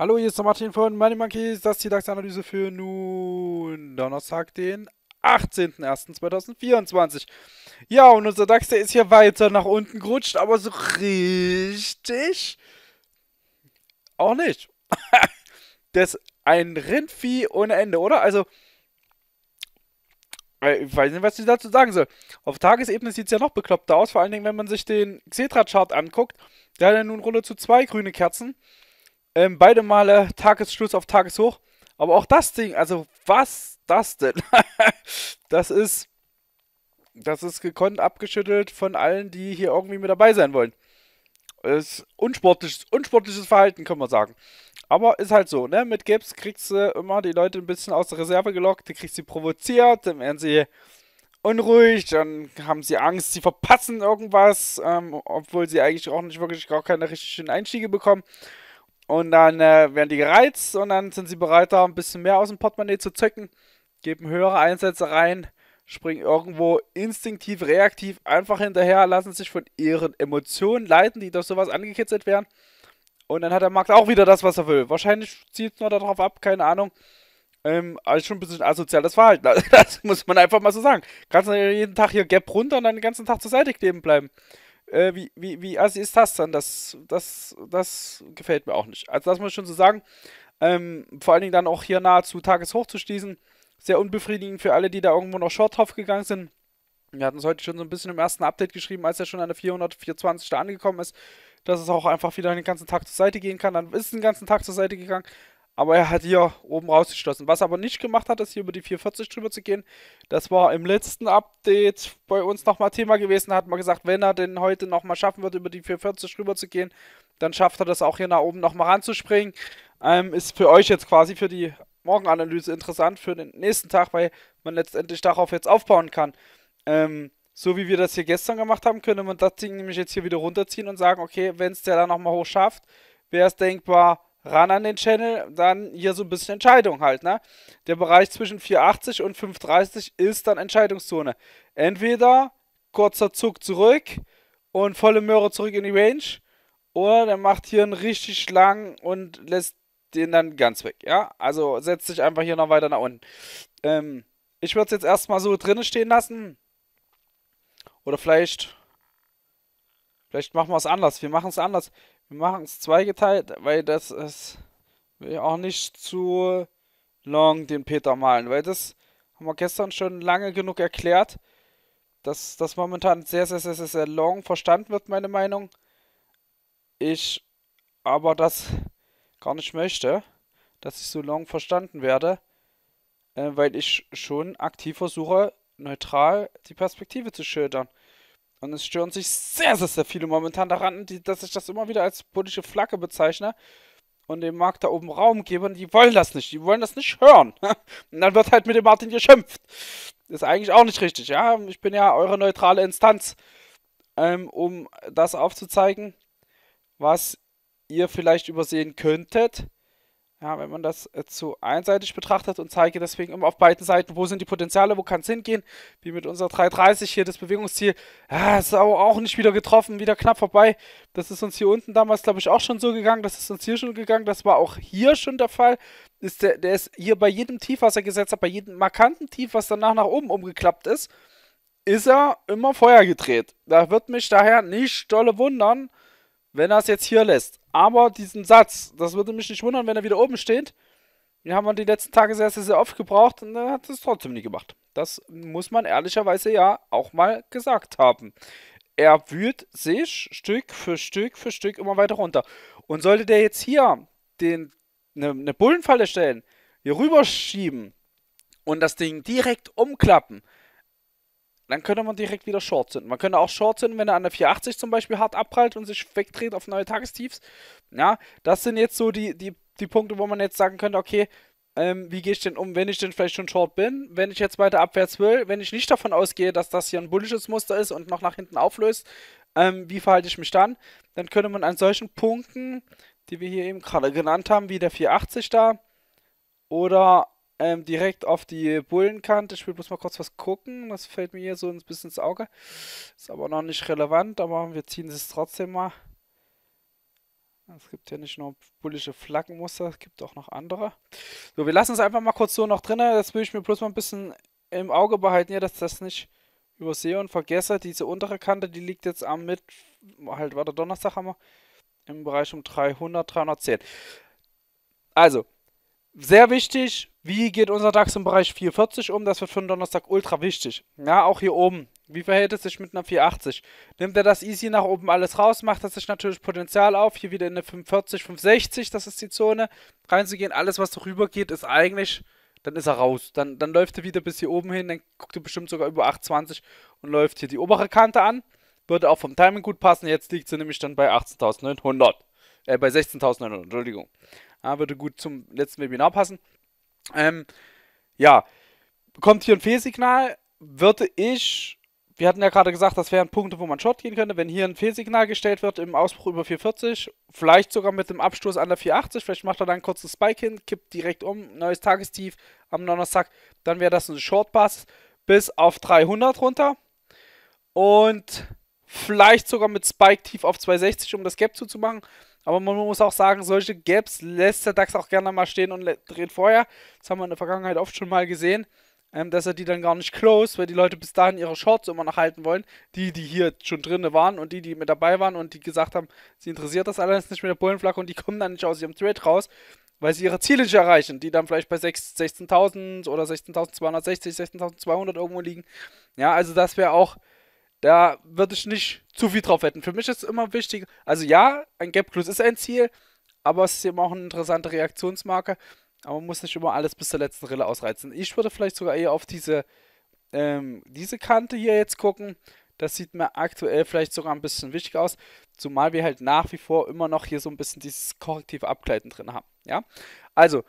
Hallo, hier ist der Martin von Money Monkeys. Das ist die DAX-Analyse für nun Donnerstag, den 18.01.2024. Ja, und unser DAX, der ist hier weiter nach unten gerutscht, aber so richtig auch nicht. das ist ein Rindvieh ohne Ende, oder? Also, ich weiß nicht, was ich dazu sagen soll. Auf Tagesebene sieht es ja noch bekloppter aus, vor allen Dingen, wenn man sich den Xetra-Chart anguckt. Der hat ja nun Rolle zu zwei grüne Kerzen. Ähm, beide Male Tagesschluss auf Tageshoch. Aber auch das Ding, also was das denn? das ist. Das ist gekonnt abgeschüttelt von allen, die hier irgendwie mit dabei sein wollen. Das ist unsportliches, unsportliches Verhalten, kann man sagen. Aber ist halt so, ne? Mit Gips kriegst du immer die Leute ein bisschen aus der Reserve gelockt, du kriegst sie provoziert, dann werden sie unruhig, dann haben sie Angst, sie verpassen irgendwas, ähm, obwohl sie eigentlich auch nicht wirklich gar keine richtigen Einstiege bekommen. Und dann äh, werden die gereizt und dann sind sie bereit, da ein bisschen mehr aus dem Portemonnaie zu zücken, geben höhere Einsätze rein, springen irgendwo instinktiv, reaktiv einfach hinterher, lassen sich von ihren Emotionen leiten, die durch sowas angekitzelt werden. Und dann hat der Markt auch wieder das, was er will. Wahrscheinlich zieht es nur darauf ab, keine Ahnung. Ähm, also schon ein bisschen asoziales Verhalten. das muss man einfach mal so sagen. Kannst du jeden Tag hier Gap runter und dann den ganzen Tag zur Seite kleben bleiben. Äh, wie, wie, wie assi ist das dann? Das, das, das gefällt mir auch nicht. Also das muss ich schon so sagen. Ähm, vor allen Dingen dann auch hier nahezu Tageshoch zu schließen. Sehr unbefriedigend für alle, die da irgendwo noch Short drauf gegangen sind. Wir hatten es heute schon so ein bisschen im ersten Update geschrieben, als er schon an der 424 da angekommen ist, dass es auch einfach wieder den ganzen Tag zur Seite gehen kann. Dann ist es den ganzen Tag zur Seite gegangen. Aber er hat hier oben rausgeschlossen. Was er aber nicht gemacht hat, ist hier über die 440 drüber zu gehen. Das war im letzten Update bei uns nochmal Thema gewesen. Da hat man gesagt, wenn er denn heute nochmal schaffen wird, über die 440 drüber zu gehen, dann schafft er das auch hier nach oben nochmal ranzuspringen. Ähm, ist für euch jetzt quasi für die Morgenanalyse interessant für den nächsten Tag, weil man letztendlich darauf jetzt aufbauen kann. Ähm, so wie wir das hier gestern gemacht haben, könnte man das Ding nämlich jetzt hier wieder runterziehen und sagen, okay, wenn es der dann nochmal hoch schafft, wäre es denkbar, ran an den Channel, dann hier so ein bisschen Entscheidung halt, ne? Der Bereich zwischen 480 und 530 ist dann Entscheidungszone. Entweder kurzer Zug zurück und volle Möhre zurück in die Range, oder der macht hier einen richtig lang und lässt den dann ganz weg, ja? Also setzt sich einfach hier noch weiter nach unten. Ähm, ich würde es jetzt erstmal so drinnen stehen lassen. Oder vielleicht. Vielleicht machen wir es anders. Wir machen es anders. Wir machen es zweigeteilt, weil das ist will auch nicht zu long den Peter malen, weil das haben wir gestern schon lange genug erklärt, dass das momentan sehr, sehr, sehr, sehr, long verstanden wird, meine Meinung. Ich aber das gar nicht möchte, dass ich so long verstanden werde, äh, weil ich schon aktiv versuche, neutral die Perspektive zu schildern. Und es stören sich sehr, sehr, sehr viele momentan daran, die, dass ich das immer wieder als politische Flagge bezeichne und dem Markt da oben Raum gebe. Und die wollen das nicht. Die wollen das nicht hören. und dann wird halt mit dem Martin geschimpft. Ist eigentlich auch nicht richtig, ja. Ich bin ja eure neutrale Instanz, ähm, um das aufzuzeigen, was ihr vielleicht übersehen könntet ja, wenn man das äh, zu einseitig betrachtet und zeige deswegen immer auf beiden Seiten, wo sind die Potenziale, wo kann es hingehen, wie mit unserer 330 hier das Bewegungsziel, ja, ist aber auch nicht wieder getroffen, wieder knapp vorbei. Das ist uns hier unten damals, glaube ich, auch schon so gegangen, das ist uns hier schon gegangen, das war auch hier schon der Fall. Ist der, der ist hier bei jedem Tief, was er gesetzt hat, bei jedem markanten Tief, was danach nach oben umgeklappt ist, ist er immer Feuer gedreht. Da wird mich daher nicht dolle wundern, wenn er es jetzt hier lässt. Aber diesen Satz, das würde mich nicht wundern, wenn er wieder oben steht. Den haben wir die letzten Tage sehr, sehr, sehr oft gebraucht und er hat es trotzdem nie gemacht. Das muss man ehrlicherweise ja auch mal gesagt haben. Er wühlt sich Stück für Stück für Stück immer weiter runter. Und sollte der jetzt hier den, eine, eine Bullenfalle stellen, hier rüberschieben und das Ding direkt umklappen, dann könnte man direkt wieder Short zünden. Man könnte auch Short zünden, wenn er an der 480 zum Beispiel hart abprallt und sich wegdreht auf neue Tagestiefs. Ja, das sind jetzt so die, die, die Punkte, wo man jetzt sagen könnte, okay, ähm, wie gehe ich denn um, wenn ich denn vielleicht schon Short bin, wenn ich jetzt weiter abwärts will, wenn ich nicht davon ausgehe, dass das hier ein bullisches Muster ist und noch nach hinten auflöst, ähm, wie verhalte ich mich dann? Dann könnte man an solchen Punkten, die wir hier eben gerade genannt haben, wie der 480 da, oder ähm, direkt auf die Bullenkante. Ich will bloß mal kurz was gucken. Das fällt mir hier so ein bisschen ins Auge. Ist aber noch nicht relevant, aber wir ziehen es trotzdem mal. Es gibt ja nicht nur bullische Flaggenmuster, es gibt auch noch andere. So, wir lassen es einfach mal kurz so noch drin. Das will ich mir bloß mal ein bisschen im Auge behalten, ja, dass das nicht übersehe und vergesse. Diese untere Kante, die liegt jetzt am mit, halt, war der Donnerstag haben wir, im Bereich um 300, 310. Also, sehr wichtig, wie geht unser DAX im Bereich 440 um? Das wird für den Donnerstag ultra wichtig. Ja, auch hier oben. Wie verhält es sich mit einer 480? Nimmt er das easy nach oben alles raus, macht er sich natürlich Potenzial auf. Hier wieder in eine 540, 560, das ist die Zone. Reinzugehen, alles was darüber geht, ist eigentlich, dann ist er raus. Dann, dann läuft er wieder bis hier oben hin, dann guckt er bestimmt sogar über 820 und läuft hier die obere Kante an. Würde auch vom Timing gut passen. Jetzt liegt sie nämlich dann bei 18.900. Äh, bei 16.900, Entschuldigung. Ja, würde gut zum letzten Webinar passen. Ähm, ja, kommt hier ein Fehlsignal, würde ich, wir hatten ja gerade gesagt, das wären Punkte, wo man Short gehen könnte, wenn hier ein Fehlsignal gestellt wird im Ausbruch über 440, vielleicht sogar mit dem Abstoß an der 480, vielleicht macht er dann ein kurzes Spike hin, kippt direkt um, neues Tagestief am Donnerstag, dann wäre das ein Short Pass bis auf 300 runter und vielleicht sogar mit Spike tief auf 260, um das Gap zuzumachen. Aber man muss auch sagen, solche Gaps lässt der DAX auch gerne mal stehen und dreht vorher. Das haben wir in der Vergangenheit oft schon mal gesehen, ähm, dass er die dann gar nicht close, weil die Leute bis dahin ihre Shorts immer noch halten wollen. Die, die hier schon drin waren und die, die mit dabei waren und die gesagt haben, sie interessiert das alles nicht mit der Bullenflagge und die kommen dann nicht aus ihrem Trade raus, weil sie ihre Ziele nicht erreichen, die dann vielleicht bei 16.000 oder 16.260, 16.200 irgendwo liegen. Ja, also das wäre auch da würde ich nicht zu viel drauf wetten. Für mich ist es immer wichtig, also ja, ein Gap Close ist ein Ziel, aber es ist eben auch eine interessante Reaktionsmarke. Aber man muss nicht immer alles bis zur letzten Rille ausreizen. Ich würde vielleicht sogar eher auf diese, ähm, diese Kante hier jetzt gucken. Das sieht mir aktuell vielleicht sogar ein bisschen wichtig aus. Zumal wir halt nach wie vor immer noch hier so ein bisschen dieses korrektive Abgleiten drin haben. Ja, also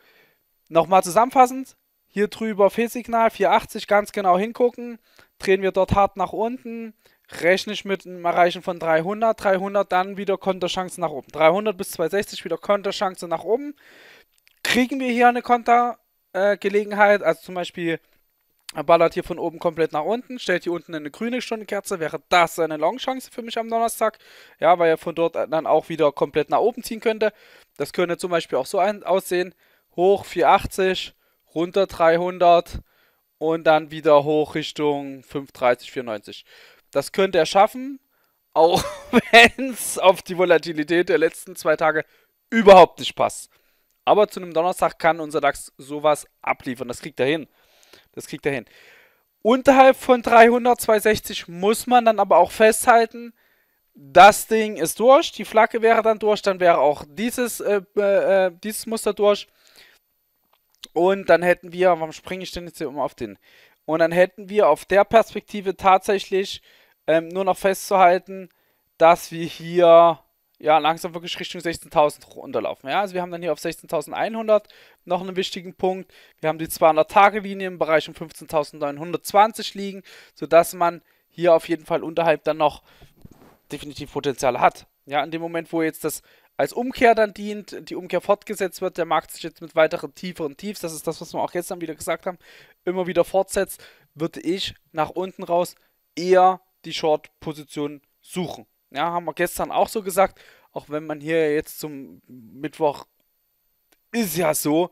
nochmal zusammenfassend. Hier drüber Fehlsignal 480 ganz genau hingucken drehen wir dort hart nach unten, rechne ich mit einem Erreichen von 300, 300 dann wieder Konterchance nach oben. 300 bis 260 wieder Konterchance nach oben. Kriegen wir hier eine Kontergelegenheit, äh, also zum Beispiel er ballert hier von oben komplett nach unten, stellt hier unten eine grüne Stundenkerze, wäre das eine Long-Chance für mich am Donnerstag. Ja, weil er von dort dann auch wieder komplett nach oben ziehen könnte. Das könnte zum Beispiel auch so aussehen. Hoch 480, runter 300, und dann wieder hoch Richtung 530, 94. Das könnte er schaffen, auch wenn es auf die Volatilität der letzten zwei Tage überhaupt nicht passt. Aber zu einem Donnerstag kann unser DAX sowas abliefern. Das kriegt er hin. Das kriegt er hin. Unterhalb von 300, 260 muss man dann aber auch festhalten, das Ding ist durch. Die Flagge wäre dann durch. Dann wäre auch dieses, äh, äh, dieses Muster durch. Und dann hätten wir, warum springe ich denn jetzt hier immer auf den? Und dann hätten wir auf der Perspektive tatsächlich ähm, nur noch festzuhalten, dass wir hier ja langsam wirklich Richtung 16.000 runterlaufen. Ja, also wir haben dann hier auf 16.100 noch einen wichtigen Punkt. Wir haben die 200-Tage-Linie im Bereich um 15.920 liegen, sodass man hier auf jeden Fall unterhalb dann noch definitiv Potenzial hat. Ja, in dem Moment, wo jetzt das als Umkehr dann dient, die Umkehr fortgesetzt wird, der Markt sich jetzt mit weiteren tieferen Tiefs, das ist das, was wir auch gestern wieder gesagt haben, immer wieder fortsetzt, würde ich nach unten raus eher die Short-Position suchen. Ja, haben wir gestern auch so gesagt, auch wenn man hier jetzt zum Mittwoch ist ja so,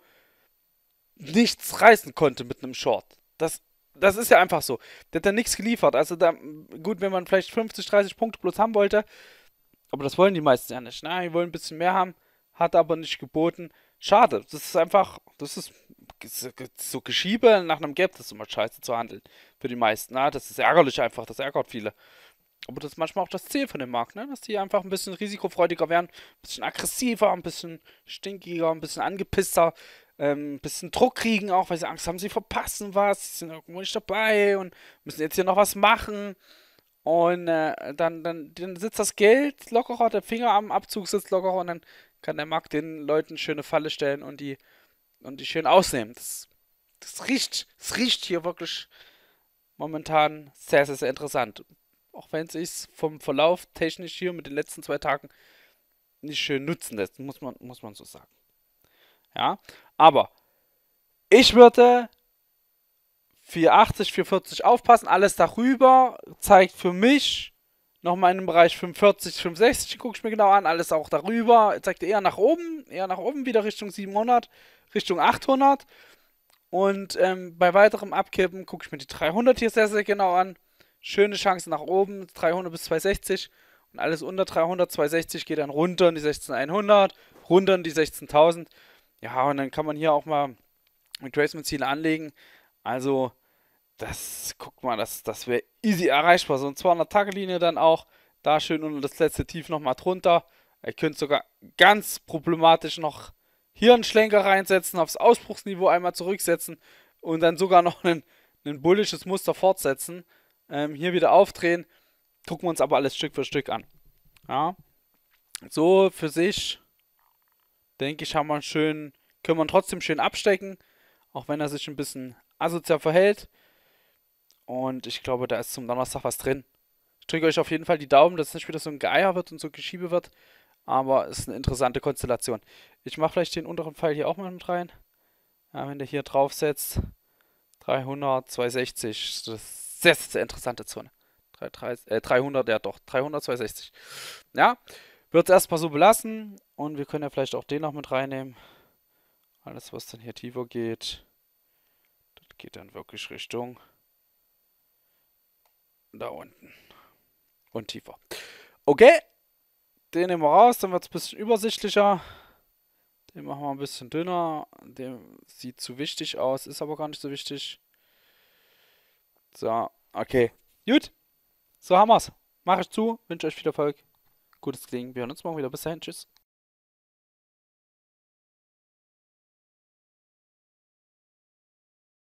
nichts reißen konnte mit einem Short. Das, das ist ja einfach so. Der hat da nichts geliefert. Also da, gut, wenn man vielleicht 50, 30 Punkte plus haben wollte, aber das wollen die meisten ja nicht. Ne? Die wollen ein bisschen mehr haben, hat aber nicht geboten. Schade. Das ist einfach, das ist so Geschiebe nach einem Gap, das ist immer scheiße zu handeln. Für die meisten. Ne? Das ist ärgerlich einfach, das ärgert viele. Aber das ist manchmal auch das Ziel von dem Markt, ne? dass die einfach ein bisschen risikofreudiger werden, ein bisschen aggressiver, ein bisschen stinkiger, ein bisschen angepisster, ähm, ein bisschen Druck kriegen auch, weil sie Angst haben, sie verpassen was, sie sind irgendwo nicht dabei und müssen jetzt hier noch was machen. Und äh, dann, dann, dann sitzt das Geld lockerer, der Finger am Abzug sitzt lockerer und dann kann der Markt den Leuten schöne Falle stellen und die, und die schön ausnehmen. Das, das riecht, das riecht hier wirklich momentan sehr, sehr, sehr interessant. Auch wenn es sich vom Verlauf technisch hier mit den letzten zwei Tagen nicht schön nutzen lässt, muss man, muss man so sagen. Ja, aber Ich würde 480, 440 aufpassen. Alles darüber zeigt für mich nochmal in dem Bereich 45, 65, gucke ich mir genau an. Alles auch darüber zeigt eher nach oben, eher nach oben, wieder Richtung 700, Richtung 800. Und ähm, bei weiterem Abkippen gucke ich mir die 300 hier sehr, sehr genau an. Schöne Chance nach oben, 300 bis 260. Und alles unter 300, 260 geht dann runter in die 16100, runter in die 16.000. Ja, und dann kann man hier auch mal Retracement-Ziele anlegen. Also, das, guck mal, das, das wäre easy erreichbar. So eine 200-Tage-Linie dann auch. Da schön unter das letzte Tief nochmal drunter. Ihr könnt sogar ganz problematisch noch hier einen Schlenker reinsetzen, aufs Ausbruchsniveau einmal zurücksetzen und dann sogar noch ein, ein bullisches Muster fortsetzen. Ähm, hier wieder aufdrehen. Gucken wir uns aber alles Stück für Stück an. Ja. So für sich, denke ich, haben wir schön, können wir trotzdem schön abstecken. Auch wenn er sich ein bisschen asozial verhält. Und ich glaube, da ist zum Donnerstag was drin. Ich drücke euch auf jeden Fall die Daumen, dass es nicht wieder so ein Geier wird und so Geschiebe wird. Aber es ist eine interessante Konstellation. Ich mache vielleicht den unteren Pfeil hier auch mal mit rein. Ja, wenn der hier drauf setzt. 300, 260. Das ist eine sehr, interessante Zone. 300, äh, 300, ja doch. 300, 260. Ja, wird es erstmal so belassen. Und wir können ja vielleicht auch den noch mit reinnehmen. Alles, was dann hier tiefer geht, geht dann wirklich Richtung da unten. Und tiefer. Okay. Den nehmen wir raus, dann wird es ein bisschen übersichtlicher. Den machen wir ein bisschen dünner. Der sieht zu wichtig aus, ist aber gar nicht so wichtig. So, okay. Gut. So haben wir's. Mache ich zu. Wünsche euch viel Erfolg. Gutes Klingen. Wir hören uns morgen wieder. Bis dahin. Tschüss.